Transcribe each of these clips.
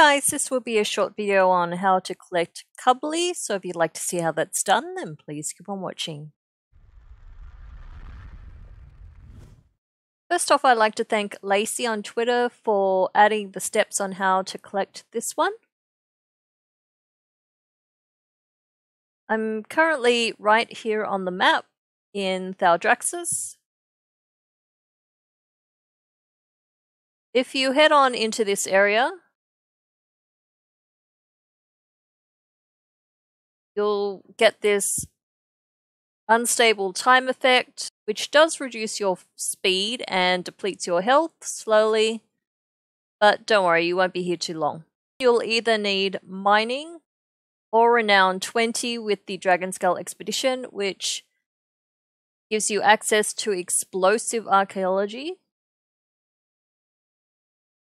guys, this will be a short video on how to collect Cubbly, so if you'd like to see how that's done, then please keep on watching. First off, I'd like to thank Lacey on Twitter for adding the steps on how to collect this one. I'm currently right here on the map in Thaldraszus. If you head on into this area, you'll get this unstable time effect, which does reduce your speed and depletes your health slowly. But don't worry, you won't be here too long. You'll either need mining or renown 20 with the Dragonscale expedition, which gives you access to explosive archaeology.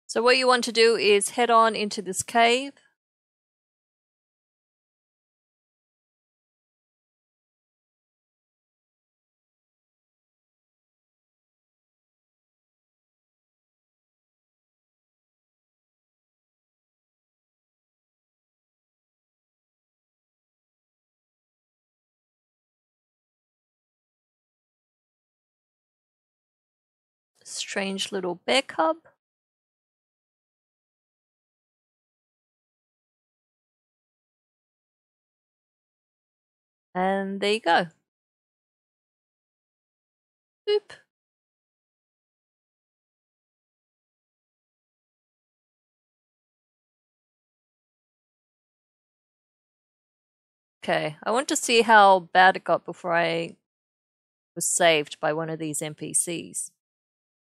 So what you want to do is head on into this cave strange little bear cub. And there you go. Boop. Okay, I want to see how bad it got before I was saved by one of these NPCs.